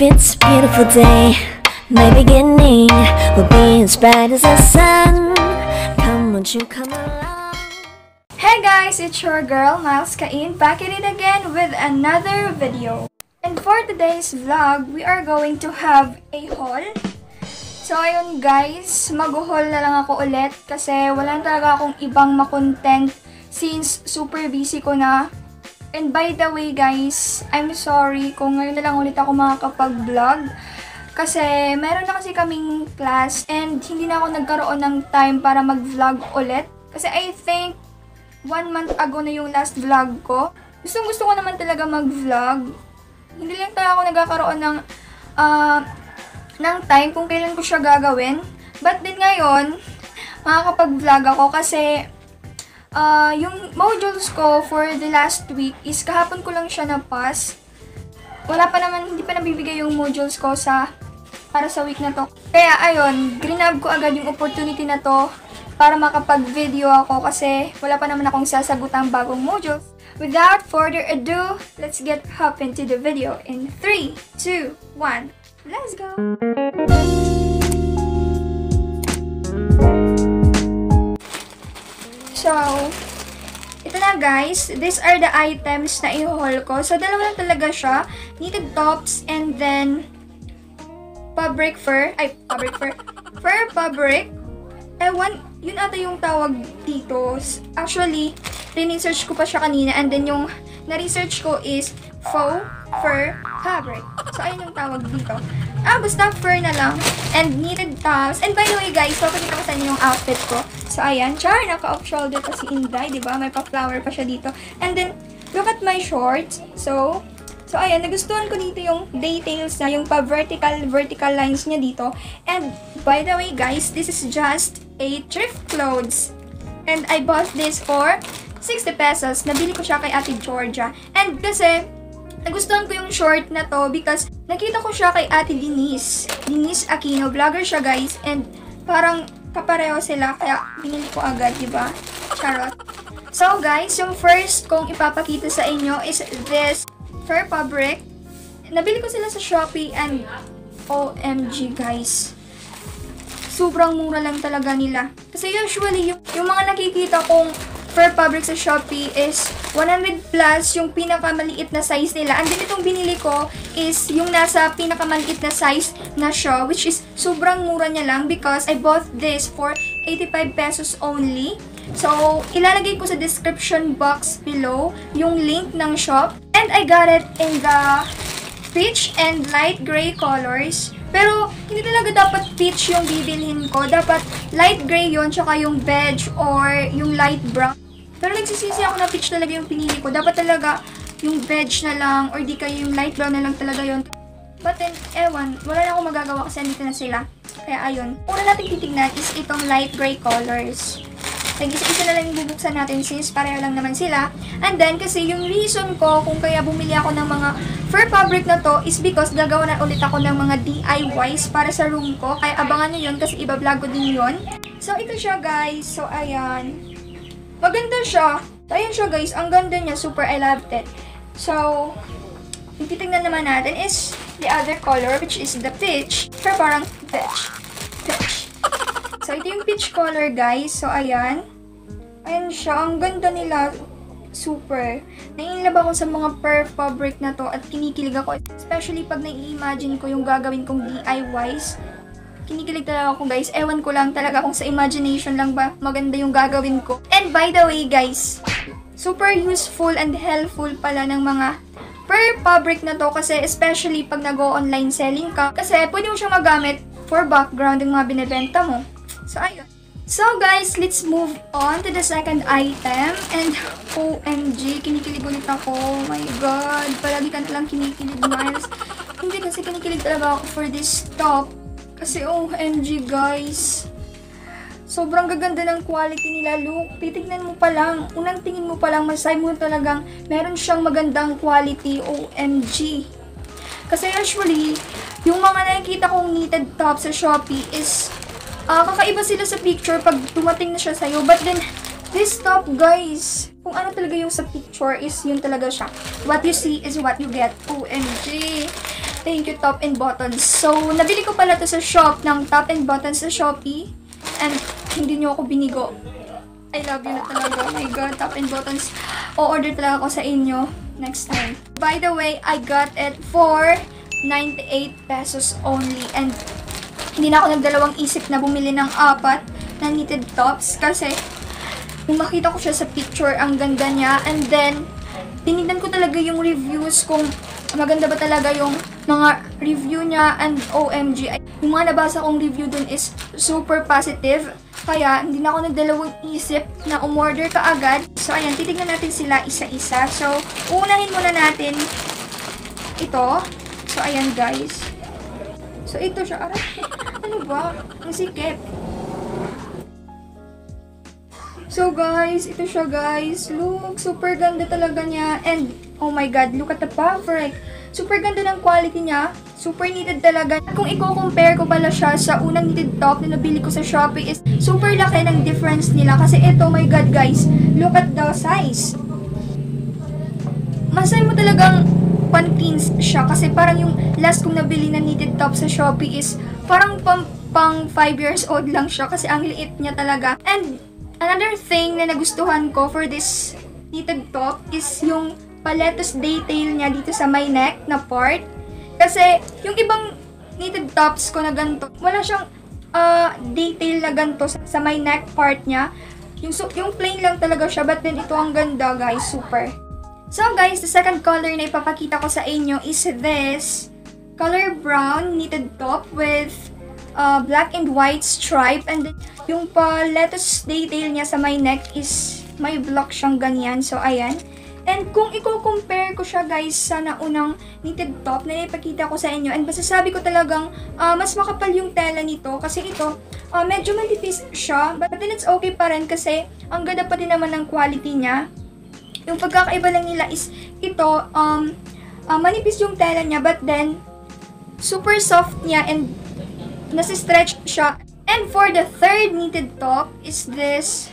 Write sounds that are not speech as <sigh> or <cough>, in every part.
it's a beautiful day. My beginning will be as bright as the sun. Come, won't you come along? Hey guys, it's your girl Miles Kain back at it again with another video. And for today's vlog, we are going to have a haul. So ayun guys, mag-haul na lang ako ulit kasi wala talaga akong ibang makontent since super busy ko na. And by the way guys, I'm sorry kung ngayon na lang ulit ako makakapag-vlog. Kasi meron na kasi kaming class and hindi na ako nagkaroon ng time para mag-vlog ulit. Kasi I think one month ago na yung last vlog ko. Gustong gusto ko naman talaga mag-vlog. Hindi lang talaga ako nagkakaroon ng ah, ng time kung kailan ko siya gagawin. But din ngayon, makakapag-vlog ako kasi ah, yung modules ko for the last week is kahapon ko lang siya na-pass. Wala pa naman, hindi pa nabibigay yung modules ko sa para sa week na to. Kaya ayun, grinab ko agad yung opportunity na to para makapag-video ako kasi wala pa naman akong sasagutang bagong modules. Without further ado, let's get hop into the video in 3, 2, 1, let's go! So, ito na guys, these are the items na i-haul ko. So, dalawa lang talaga siya. Knitted tops and then fabric fur. Ay, fabric fur. Fur fabric. Ewan, yun ata yung tawag dito. Actually, rin-research ko pa siya kanina and then yung na-research ko is faux fur fabric. So, ayun yung tawag dito. Ah, basta fur na lang. And knitted tops. And by the way guys, papakita ko sa inyo yung outfit ko. So, ayan. Char, naka-off shoulder pa si Inday, di ba? May pa-flower pa siya dito. And then, look at my shorts. So, So, ayan, nagustuhan ko dito yung details na, yung pa-vertical, vertical lines niya dito. And, by the way, guys, this is just a thrift clothes. And I bought this for 60 pesos. Nabili ko siya kay Ate Georgia. And kasi, nagustuhan ko yung short na to because nakita ko siya kay Ate Denise. Denise Aquino. Vlogger siya, guys. And, parang kapareho sila. Kaya, binili ko agad, di ba? Charot. So, guys, yung first kong ipapakita sa inyo is this fur fabric. Nabili ko sila sa Shopee and OMG guys. Sobrang mura lang talaga nila. Kasi usually, yung, yung mga nakikita kong fur fabric sa Shopee is 100 plus yung pinakamaliit na size nila. And then itong binili ko is yung nasa pinakamaliit na size na siya, which is sobrang mura niya lang because I bought this for 85 pesos only. So, ilalagay ko sa description box below yung link ng shop. And I got it in the peach and light gray colors. Pero, hindi talaga dapat peach yung bibilhin ko. Dapat light gray yon tsaka yung beige or yung light brown. Pero nagsisisi ako na peach talaga yung pinili ko. Dapat talaga yung beige na lang or di kaya yung light brown na lang talaga yon. But then, ewan, wala na akong magagawa kasi andito na sila. Kaya ayun. Una natin titignan is itong light gray colors. Like, isa-isa na lang yung bubuksan natin since pareho lang naman sila. And then, kasi yung reason ko kung kaya bumili ako ng mga fur fabric na to is because gagawa na ulit ako ng mga DIYs para sa room ko. Kaya abangan nyo yun kasi iba-vlog ko din yun. So, ito siya guys. So, ayan. Maganda siya. So, ayan siya guys. Ang ganda niya. Super, I loved it. So, yung titignan naman natin is the other color which is the peach. Pero parang peach. Peach. So, ito yung peach color, guys. So, ayan. Ayan siya. Ang ganda nila. Super. Naiinlove ako sa mga per fabric na to at kinikilig ako. Especially pag nai-imagine ko yung gagawin kong DIYs. Kinikilig talaga ako, guys. Ewan ko lang talaga kung sa imagination lang ba maganda yung gagawin ko. And by the way, guys, super useful and helpful pala ng mga per fabric na to kasi especially pag nag-online selling ka. Kasi pwede mo siyang magamit for background yung mga binibenta mo. So, ayun. So, guys, let's move on to the second item. And, OMG, kinikilig ulit ako. Oh my God. Palagi ka nalang kinikilig, Miles. Hindi kasi kinikilig talaga ako for this top. Kasi, OMG, guys. Sobrang gaganda ng quality nila, look. Titignan mo pa lang, unang tingin mo pa lang, masay mo talagang meron siyang magandang quality, OMG. Kasi usually, yung mga nakikita kong knitted top sa Shopee is Ah, kakaiba sila sa picture pag dumating na siya sa'yo. But then, this top, guys, kung ano talaga yung sa picture is yun talaga siya. What you see is what you get. OMG. Thank you, top and buttons. So, nabili ko pala to sa shop ng top and buttons sa Shopee. And hindi nyo ako binigo. I love you na talaga. Oh my God, top and buttons. O-order talaga ako sa inyo next time. By the way, I got it for 98 pesos only. And hindi na ako nagdalawang isip na bumili ng apat na knitted tops kasi nung makita ko siya sa picture, ang ganda niya. And then, tinignan ko talaga yung reviews kung maganda ba talaga yung mga review niya and OMG. Yung mga nabasa kong review dun is super positive. Kaya, hindi na ako nagdalawang isip na umorder ka agad. So, ayan, titignan natin sila isa-isa. So, uunahin muna natin ito. So, ayan guys. So, ito siya. Aray, ano ba? Ang sikip. So guys, ito siya guys. Look, super ganda talaga niya. And, oh my god, look at the fabric. Super ganda ng quality niya. Super needed talaga. Kung i-compare ko pala siya sa unang knitted top na nabili ko sa Shopee is super laki ng difference nila. Kasi ito, oh my god guys, look at the size. Masay mo talagang pan-teens siya kasi parang yung last kong nabili na knitted top sa Shopee is parang pang, pang 5 years old lang siya kasi ang liit niya talaga. And another thing na nagustuhan ko for this knitted top is yung paletos detail niya dito sa my neck na part. Kasi yung ibang knitted tops ko na ganito, wala siyang ah, detail na ganito sa, my neck part niya. Yung, su- yung plain lang talaga siya, but then ito ang ganda guys, super. So guys, the second color na ipapakita ko sa inyo is this color brown knitted top with uh, black and white stripe and then yung pa lettuce detail niya sa my neck is may block siyang ganyan. So ayan. And kung i-compare ko siya guys sa naunang knitted top na ipakita ko sa inyo and masasabi ko talagang ah, mas makapal yung tela nito kasi ito ah, medyo manipis siya but then it's okay pa rin kasi ang ganda pa din naman ng quality niya. Yung pagkakaiba lang nila is ito, um, ah, manipis yung tela niya but then super soft niya and nasi-stretch siya. And for the third knitted top is this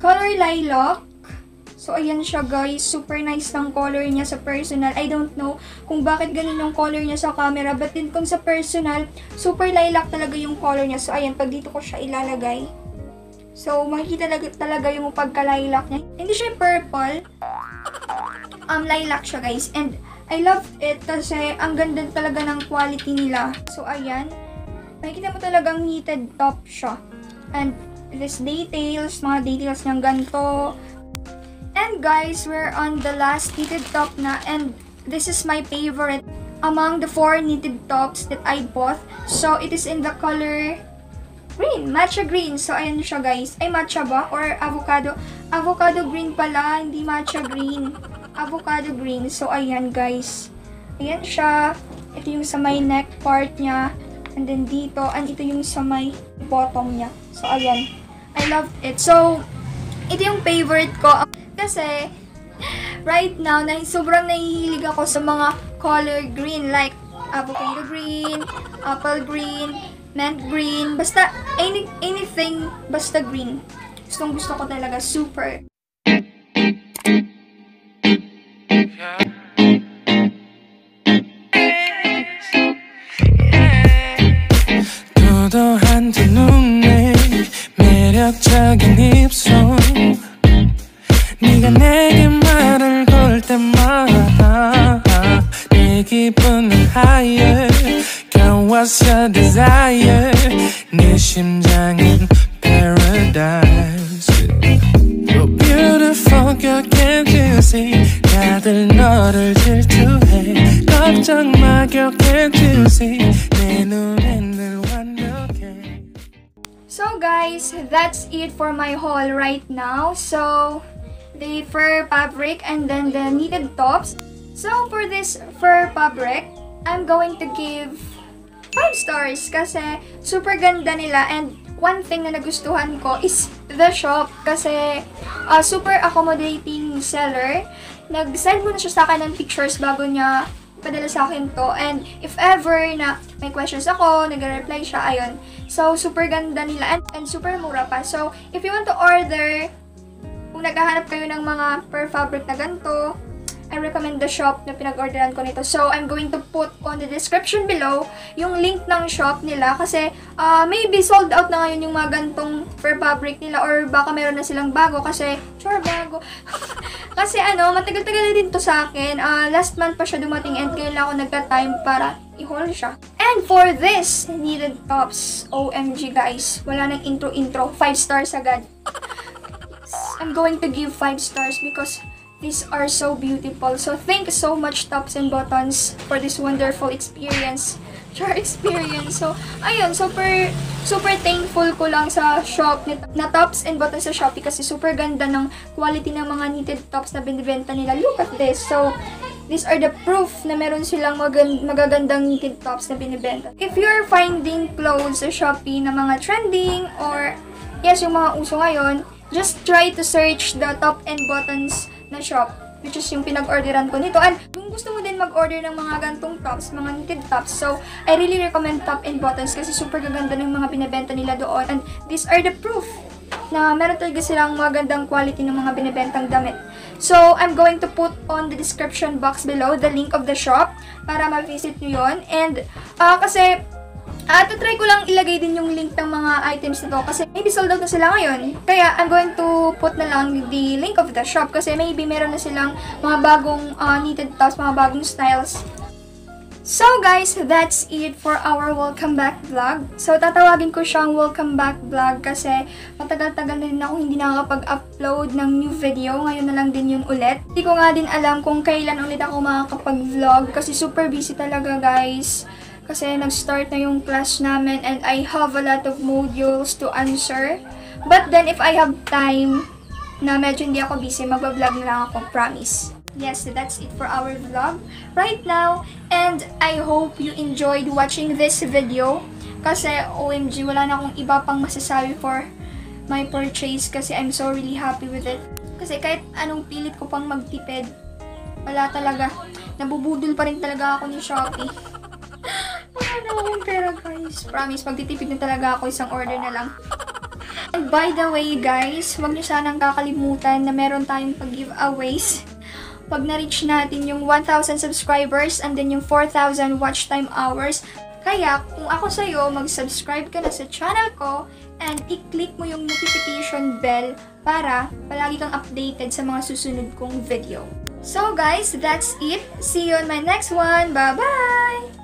color lilac. So, ayan siya guys. Super nice ng color niya sa personal. I don't know kung bakit ganun yung color niya sa camera. But din kung sa personal, super lilac talaga yung color niya. So, ayan. Pag dito ko siya ilalagay. So, makikita talaga, talaga yung pagka-lilac niya. Hindi siya purple. Um, lilac siya guys. And I love it kasi ang ganda talaga ng quality nila. So, ayan. Makikita mo talagang heated top siya. And this details, mga details niyang ganito. And guys, we're on the last knitted top na and this is my favorite among the four knitted tops that I bought. So, it is in the color green, matcha green. So, ayan siya guys. Ay, matcha ba? Or avocado? Avocado green pala, hindi matcha green. Avocado green. So, ayan guys. Ayan siya. Ito yung sa may neck part niya. And then dito, and ito yung sa may bottom niya. So, ayan. I love it. So, ito yung favorite ko. Kasi, right now, na, sobrang nahihilig ako sa mga color green. Like, avocado green, apple green, mint green. Basta, any, anything, basta green. Gustong gusto ko talaga. Super. 도 매력적인 입술 네가 내게 말을 걸 때마다 내 기분은 higher Girl what's your desire 네 심장은 paradise You're beautiful girl can't you see 다들 너를 질투해 걱정 마 girl can't you see 내 눈엔 늘 So guys, that's it for my haul right now. So, the fur fabric and then the knitted tops. So for this fur fabric, I'm going to give 5 stars kasi super ganda nila and one thing na nagustuhan ko is the shop kasi uh, super accommodating seller. Nag-send mo na siya sa akin ng pictures bago niya padala sa akin to. And if ever na may questions ako, nag-reply siya, ayun. So, super ganda nila and, and super mura pa. So, if you want to order, kung naghahanap kayo ng mga per fabric na ganito, I recommend the shop na pinag-orderan ko nito. So, I'm going to put on the description below yung link ng shop nila kasi ah, maybe sold out na ngayon yung mga gantong fur fabric nila or baka meron na silang bago kasi, sure, bago. <laughs> kasi ano, matagal-tagal na din to sa akin. Ah, last month pa siya dumating and kailan ako nagka-time para i-haul siya. And for this needed tops, OMG guys, wala nang intro-intro, 5 stars agad. I'm going to give 5 stars because these are so beautiful. So thank you so much Tops and Buttons for this wonderful experience. Your experience. So, ayun, super, super thankful ko lang sa shop ni, na Tops and Buttons sa Shopee kasi super ganda ng quality ng mga knitted tops na binibenta nila. Look at this. So, these are the proof na meron silang magan- magagandang knitted tops na binibenta. If you're finding clothes sa Shopee na mga trending or yes, yung mga uso ngayon, just try to search the top and buttons na shop which is yung pinag-orderan ko nito. And kung gusto mo din mag-order ng mga gantong tops, mga knitted tops, so I really recommend top and buttons kasi super gaganda ng mga binibenta nila doon. And these are the proof na meron talaga silang magandang quality ng mga binibentang damit. So, I'm going to put on the description box below the link of the shop para ma-visit nyo yun. And, ah, kasi at try ko lang ilagay din yung link ng mga items na to kasi maybe sold out na sila ngayon. Kaya I'm going to put na lang the link of the shop kasi maybe meron na silang mga bagong uh, knitted tops, mga bagong styles. So guys, that's it for our welcome back vlog. So tatawagin ko siyang welcome back vlog kasi matagal-tagal na rin ako hindi nakakapag-upload ng new video. Ngayon na lang din yun ulit. Hindi ko nga din alam kung kailan ulit ako makakapag-vlog kasi super busy talaga guys kasi nag-start na yung class namin and I have a lot of modules to answer. But then, if I have time na medyo hindi ako busy, magbablog na lang ako, promise. Yes, that's it for our vlog right now. And I hope you enjoyed watching this video. Kasi, OMG, wala na akong iba pang masasabi for my purchase kasi I'm so really happy with it. Kasi kahit anong pilit ko pang magtipid, wala talaga. Nabubudol pa rin talaga ako ni Shopee. Na akong guys. Promise, magtitipid na talaga ako isang order na lang. And by the way, guys, huwag niyo sanang kakalimutan na meron tayong pag-giveaways. Pag na-reach natin yung 1,000 subscribers and then yung 4,000 watch time hours. Kaya, kung ako sa'yo, mag-subscribe ka na sa channel ko and i-click mo yung notification bell para palagi kang updated sa mga susunod kong video. So guys, that's it. See you on my next one. Bye-bye!